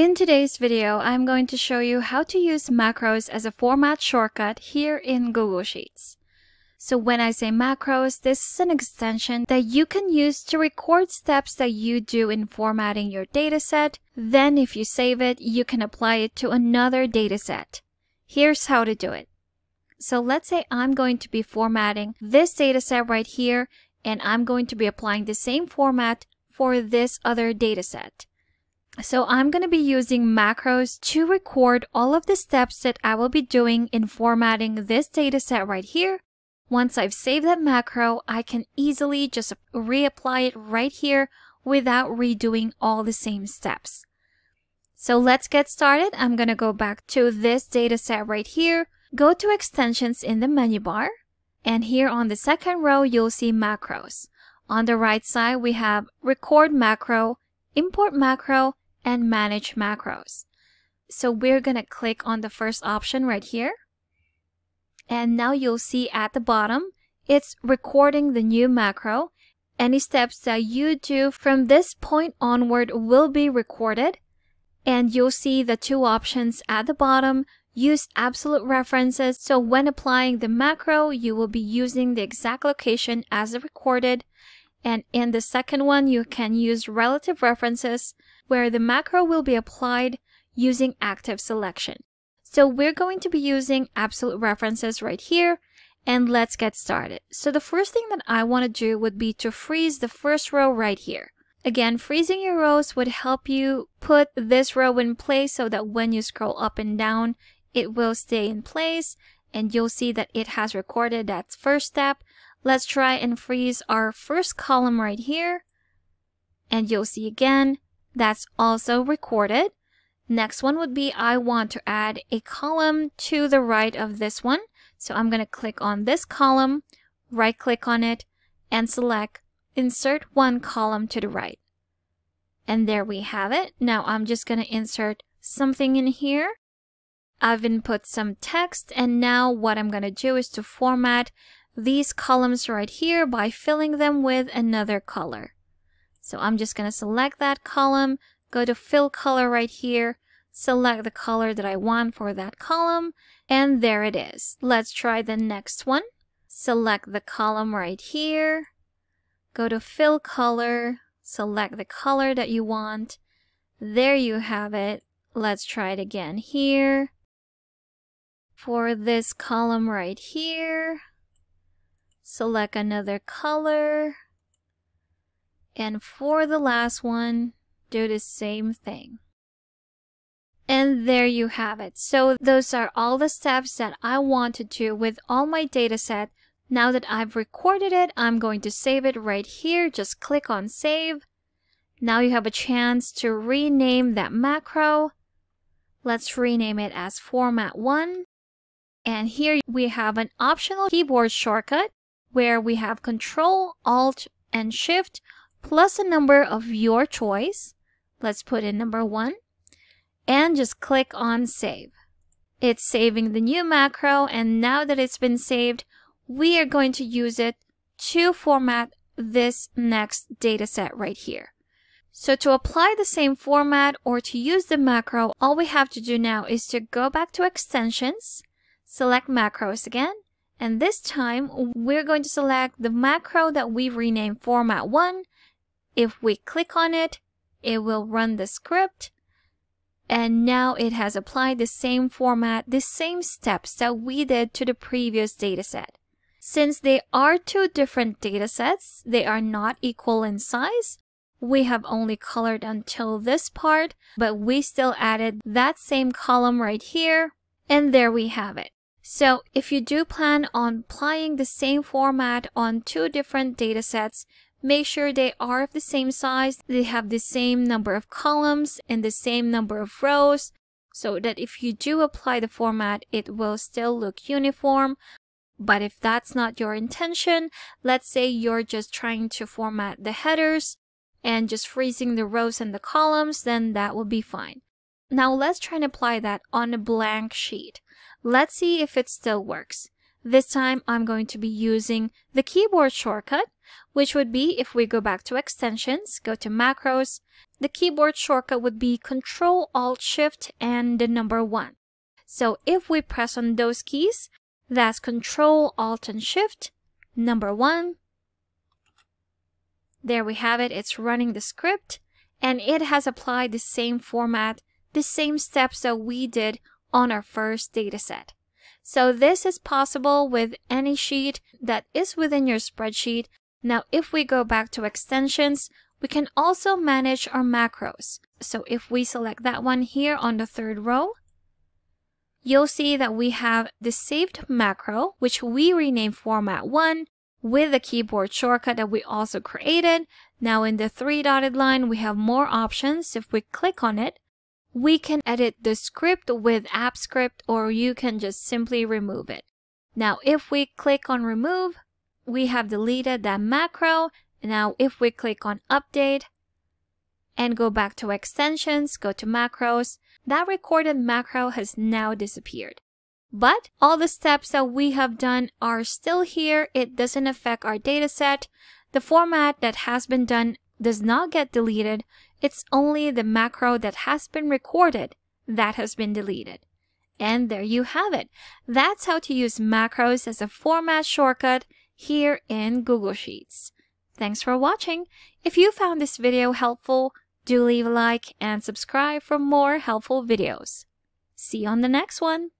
In today's video, I'm going to show you how to use macros as a format shortcut here in Google Sheets. So when I say macros, this is an extension that you can use to record steps that you do in formatting your dataset. Then if you save it, you can apply it to another dataset. Here's how to do it. So let's say I'm going to be formatting this dataset right here, and I'm going to be applying the same format for this other dataset. So I'm going to be using macros to record all of the steps that I will be doing in formatting this dataset right here. Once I've saved that macro, I can easily just reapply it right here without redoing all the same steps. So let's get started. I'm going to go back to this dataset right here, go to extensions in the menu bar, and here on the second row, you'll see macros. On the right side, we have record macro, import macro, and manage macros. So we're going to click on the first option right here. And now you'll see at the bottom, it's recording the new macro. Any steps that you do from this point onward will be recorded. And you'll see the two options at the bottom, use absolute references. So when applying the macro, you will be using the exact location as recorded. And in the second one, you can use relative references where the macro will be applied using active selection. So we're going to be using absolute references right here and let's get started. So the first thing that I want to do would be to freeze the first row right here. Again, freezing your rows would help you put this row in place so that when you scroll up and down, it will stay in place and you'll see that it has recorded that first step. Let's try and freeze our first column right here. And you'll see again, that's also recorded. Next one would be I want to add a column to the right of this one. So I'm going to click on this column, right click on it, and select insert one column to the right. And there we have it. Now I'm just going to insert something in here. I've input some text and now what I'm going to do is to format these columns right here by filling them with another color. So I'm just going to select that column, go to fill color right here, select the color that I want for that column, and there it is. Let's try the next one. Select the column right here, go to fill color, select the color that you want. There you have it. Let's try it again here. For this column right here, select another color. And for the last one, do the same thing. And there you have it. So those are all the steps that I want to do with all my data set. Now that I've recorded it, I'm going to save it right here. Just click on save. Now you have a chance to rename that macro. Let's rename it as format 1. And here we have an optional keyboard shortcut where we have Control, Alt, and Shift plus a number of your choice. Let's put in number 1 and just click on save. It's saving the new macro and now that it's been saved, we are going to use it to format this next dataset right here. So to apply the same format or to use the macro, all we have to do now is to go back to extensions, select macros again, and this time we're going to select the macro that we renamed format 1. If we click on it, it will run the script and now it has applied the same format, the same steps that we did to the previous dataset. Since they are two different datasets, they are not equal in size, we have only colored until this part, but we still added that same column right here, and there we have it. So if you do plan on applying the same format on two different datasets, Make sure they are of the same size, they have the same number of columns and the same number of rows, so that if you do apply the format, it will still look uniform. But if that's not your intention, let's say you're just trying to format the headers and just freezing the rows and the columns, then that will be fine. Now let's try and apply that on a blank sheet. Let's see if it still works. This time I'm going to be using the keyboard shortcut which would be if we go back to extensions, go to macros, the keyboard shortcut would be Control Alt Shift and the number 1. So if we press on those keys, that's Control Alt and Shift, number 1. There we have it, it's running the script and it has applied the same format, the same steps that we did on our first dataset. So this is possible with any sheet that is within your spreadsheet. Now, if we go back to extensions, we can also manage our macros. So if we select that one here on the third row, you'll see that we have the saved macro, which we rename format 1 with the keyboard shortcut that we also created. Now in the three dotted line, we have more options. If we click on it, we can edit the script with AppScript or you can just simply remove it. Now if we click on remove, we have deleted that macro. Now if we click on update and go back to extensions, go to macros, that recorded macro has now disappeared. But all the steps that we have done are still here. It doesn't affect our dataset. The format that has been done does not get deleted. It's only the macro that has been recorded that has been deleted. And there you have it. That's how to use macros as a format shortcut here in Google Sheets. Thanks for watching. If you found this video helpful, do leave a like and subscribe for more helpful videos. See you on the next one.